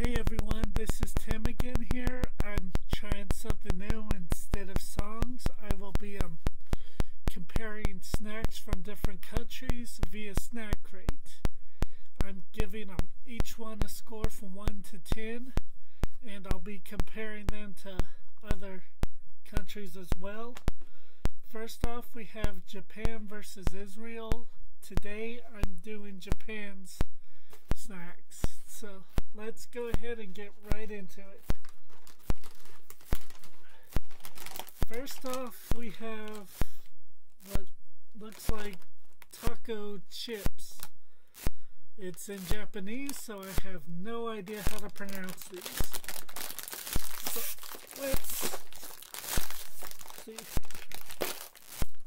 Hey everyone, this is Tim again here. I'm trying something new instead of songs. I will be um, comparing snacks from different countries via Snack Crate. I'm giving um, each one a score from 1 to 10, and I'll be comparing them to other countries as well. First off, we have Japan versus Israel. Today I'm doing Japan's snacks. So let's go ahead and get right into it. First off, we have what looks like taco chips. It's in Japanese, so I have no idea how to pronounce these. So let's see.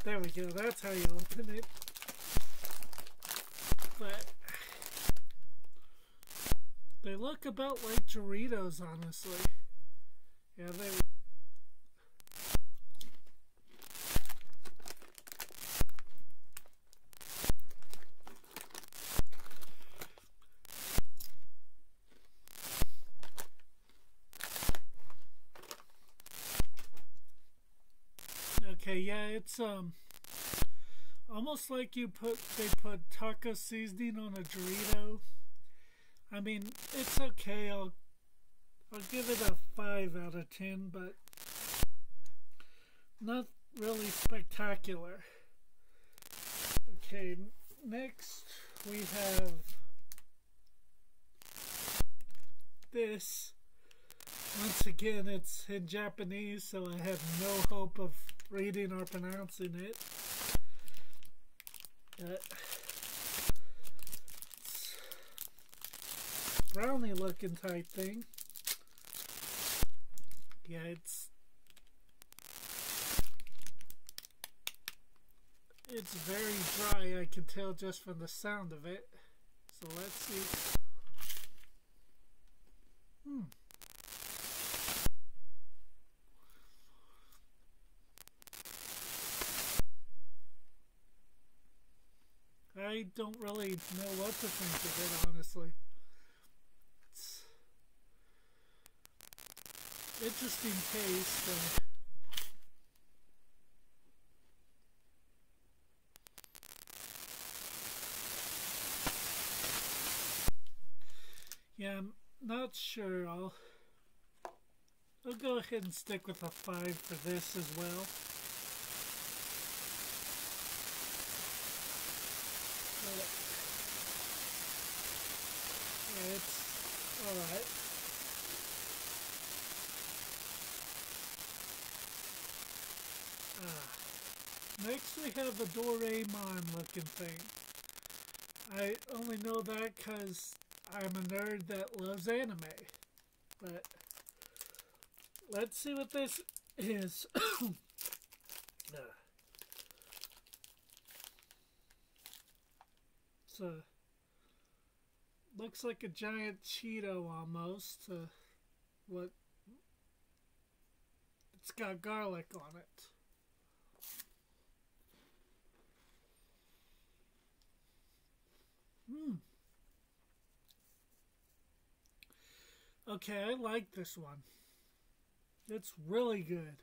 There we go, that's how you open it. But they look about like Doritos, honestly. Yeah, they. Okay, yeah, it's um almost like you put they put taco seasoning on a Dorito. I mean, it's okay. I'll I'll give it a 5 out of 10, but not really spectacular. Okay, next we have this. Once again, it's in Japanese, so I have no hope of reading or pronouncing it. Uh, brownie looking type thing. Yeah, it's it's very dry, I can tell just from the sound of it. So let's see. Hmm. I don't really know what to think of it, honestly. Interesting taste. Uh, yeah, I'm not sure. I'll I'll go ahead and stick with a five for this as well. But, yeah, it's all right. Next we have a Doraemon looking thing. I only know that because I'm a nerd that loves anime. But let's see what this is. so looks like a giant Cheeto almost. Uh, what? It's got garlic on it. Hmm. Okay, I like this one. It's really good.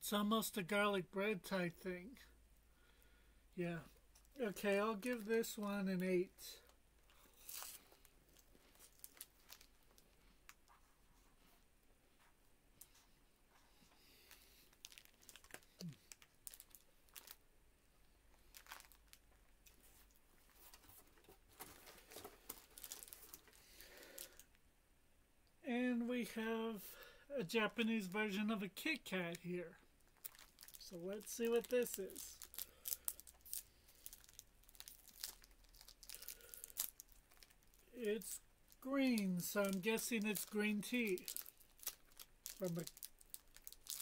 It's almost a garlic bread type thing. Yeah. Okay, I'll give this one an 8. And we have a Japanese version of a Kit Kat here. So let's see what this is. It's green, so I'm guessing it's green tea. From the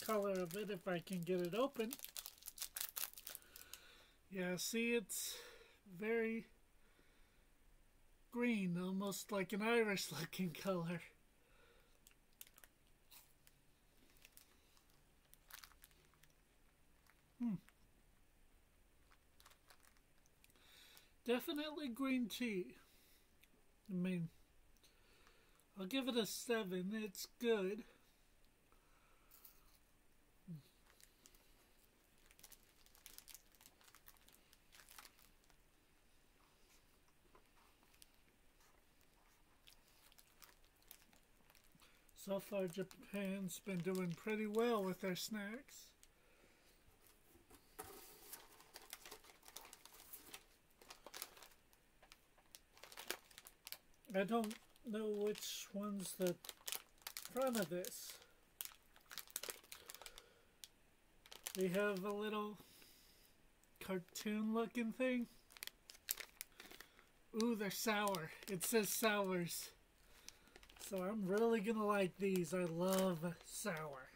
color of it, if I can get it open. Yeah, see, it's very green, almost like an Irish looking color. Definitely green tea. I mean, I'll give it a 7. It's good. So far, Japan's been doing pretty well with their snacks. I don't know which one's the front of this. We have a little cartoon looking thing. Ooh, they're sour. It says sours. So I'm really gonna like these. I love sour.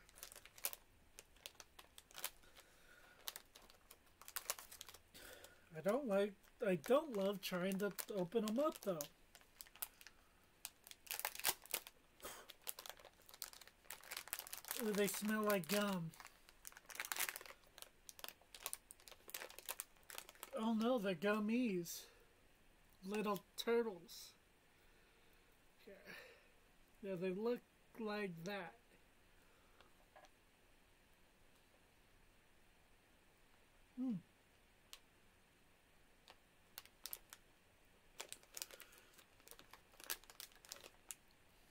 I don't like, I don't love trying to open them up though. Ooh, they smell like gum. Oh no, they're gummies. Little turtles. Yeah. Yeah, they look like that. Hmm.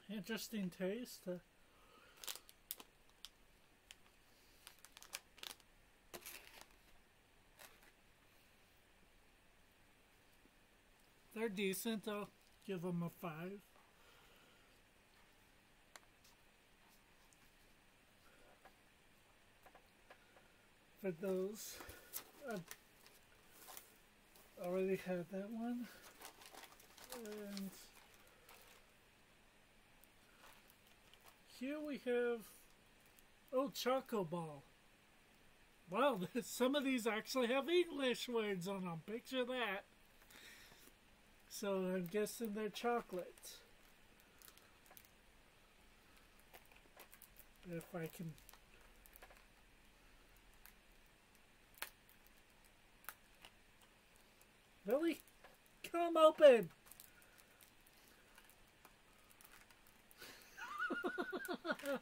Interesting taste. They're decent. I'll give them a five. for those. I've already had that one. And here we have, oh, Choco Ball. Wow, some of these actually have English words on them. Picture that. So I'm guessing they're chocolate. If I can Really? Come open!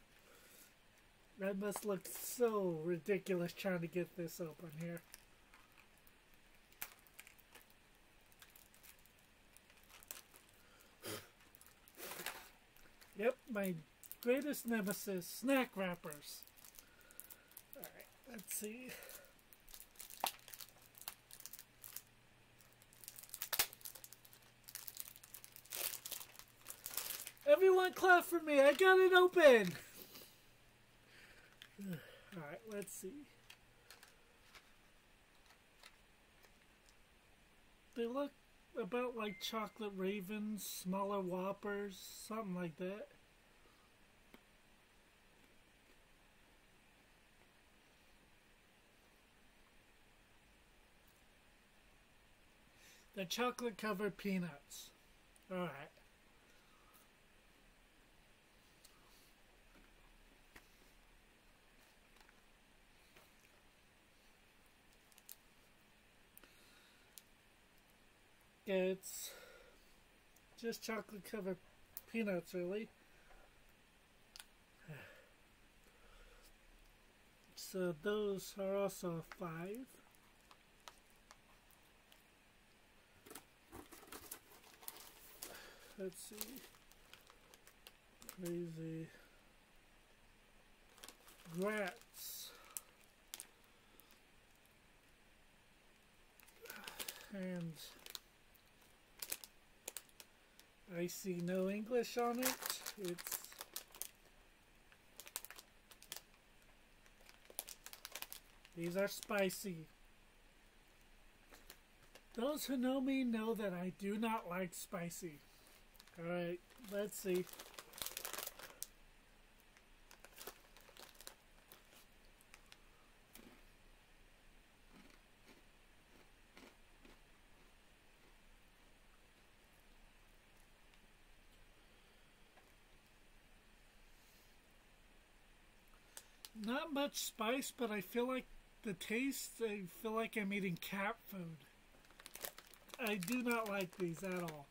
that must look so ridiculous trying to get this open here. Yep, my greatest nemesis, snack wrappers. Alright, let's see. Everyone clap for me. I got it open. Alright, let's see. They look about like chocolate ravens, smaller whoppers, something like that. The chocolate covered peanuts. Alright. it's just chocolate covered peanuts, really. So those are also five. Let's see. Crazy. Grats. And I see no English on it. It's These are spicy. Those who know me know that I do not like spicy. Alright, let's see. not much spice, but I feel like the taste, I feel like I'm eating cat food. I do not like these at all.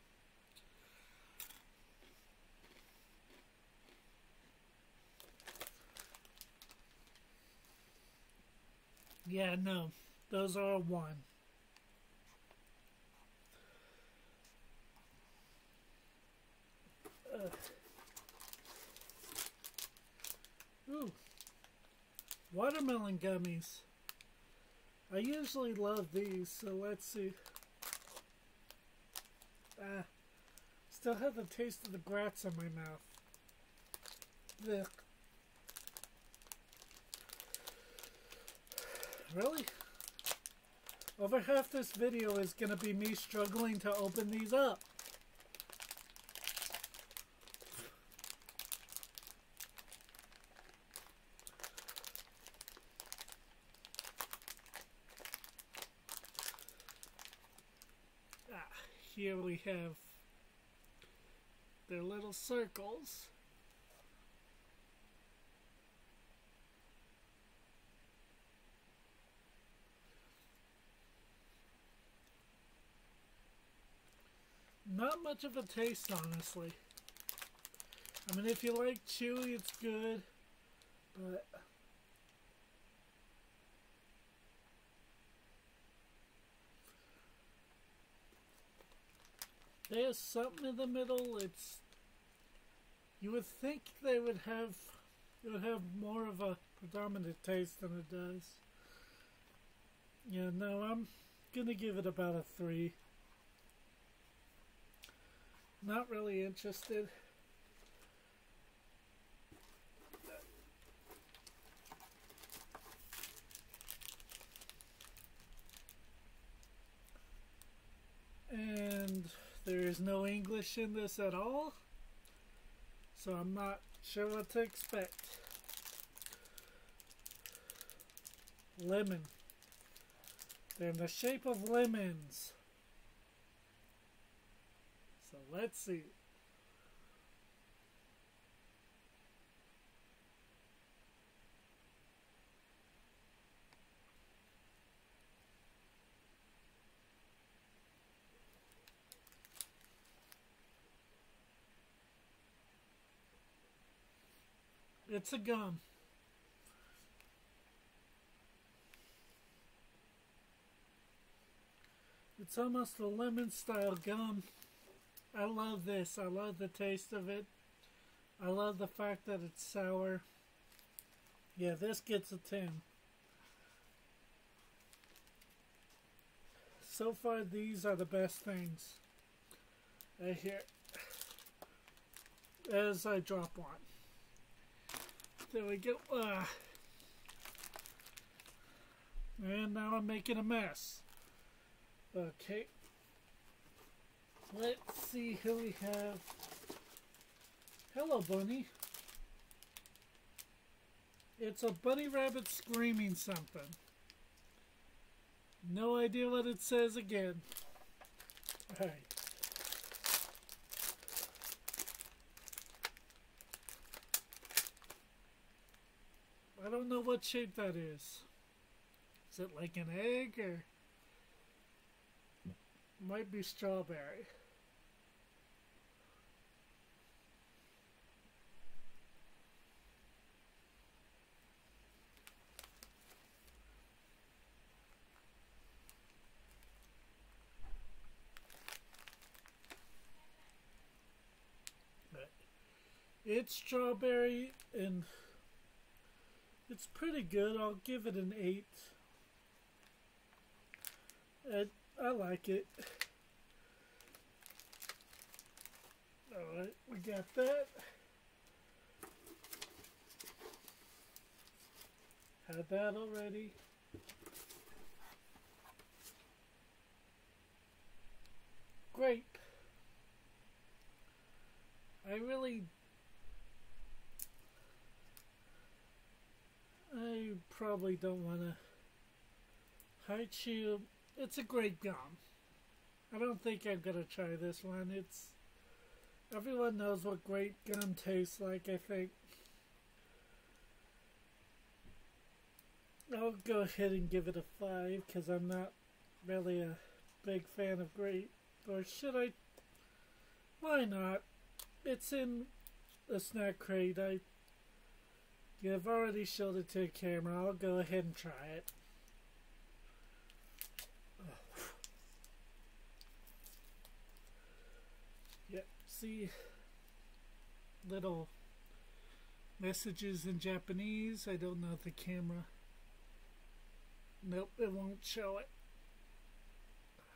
Yeah, no. Those are one. Uh. Ooh. Watermelon gummies. I usually love these, so let's see. Ah. Still have the taste of the grats in my mouth. Ugh. Really? Over half this video is going to be me struggling to open these up. Ah, here we have their little circles. Not much of a taste, honestly. I mean, if you like chewy, it's good, but... There's something in the middle, it's... You would think they would have... It would have more of a predominant taste than it does. Yeah, no, I'm gonna give it about a 3. Not really interested. And there is no English in this at all. So I'm not sure what to expect. Lemon. They're in the shape of lemons. Let's see. It's a gum. It's almost a lemon style gum. I love this. I love the taste of it. I love the fact that it's sour. Yeah, this gets a 10. So far, these are the best things. I hear as I drop one. There we go. Uh, and now I'm making a mess. Okay. Let's see who we have. Hello, Bunny. It's a bunny rabbit screaming something. No idea what it says again. Alright. I don't know what shape that is. Is it like an egg or might be strawberry? It's strawberry and it's pretty good. I'll give it an 8. I, I like it. Alright, we got that. Had that already. Grape. I really I probably don't want to hurt you. It's a great gum. I don't think I'm going to try this one. It's Everyone knows what great gum tastes like, I think. I'll go ahead and give it a 5 because I'm not really a big fan of Great. Or should I? Why not? It's in a snack crate. I, you've already showed it to the camera. I'll go ahead and try it. Yep, see little messages in Japanese. I don't know if the camera. Nope, it won't show it.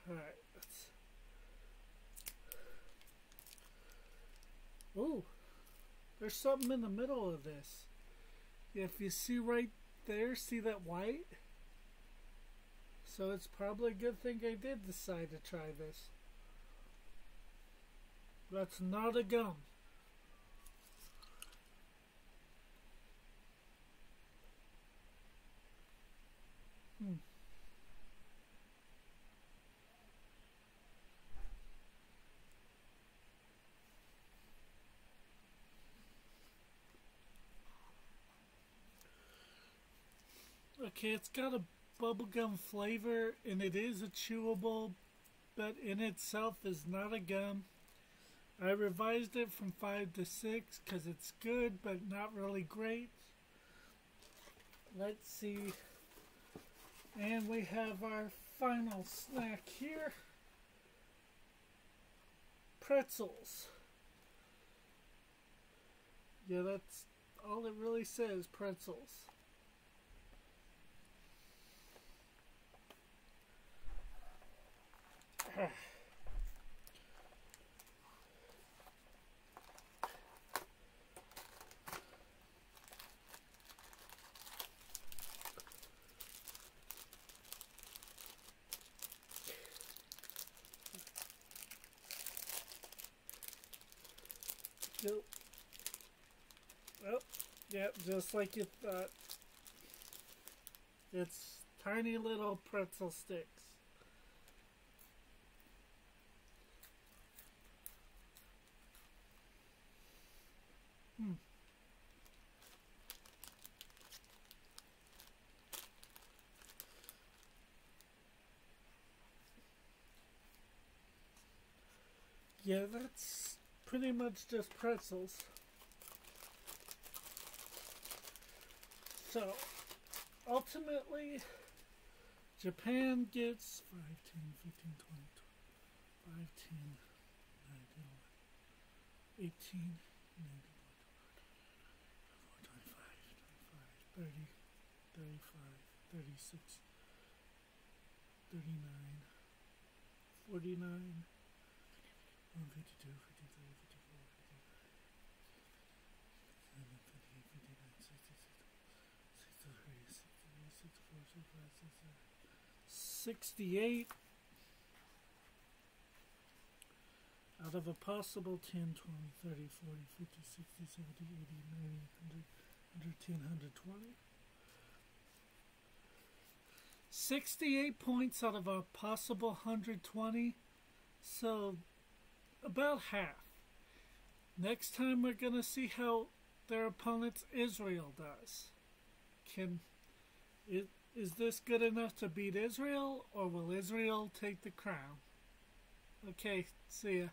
Alright, let's. Ooh, there's something in the middle of this. If you see right there, see that white? So it's probably a good thing I did decide to try this. That's not a gum. Hmm. Okay, it's got a bubblegum flavor and it is a chewable, but in itself is not a gum. I revised it from 5 to 6 because it's good but not really great. Let's see. And we have our final snack here. Pretzels. Yeah, that's all it really says, pretzels. Nope. Yep, just like you thought. It's tiny little pretzel sticks. Hmm. Yeah, that's pretty much just pretzels. So, ultimately, Japan gets 5, 10, 15, 20, 5, 10, 9, 11, 18, 19, 30, 35, 36, 39, 49, 152, 53, 54, 68 out of a possible 10, 20, 30, 40, 50, 60, 70, 80, 90, 100, 110, 120. 68 points out of a possible 120. So about half. Next time we're going to see how their opponents Israel does. Can is this good enough to beat Israel or will Israel take the crown? Okay, see ya.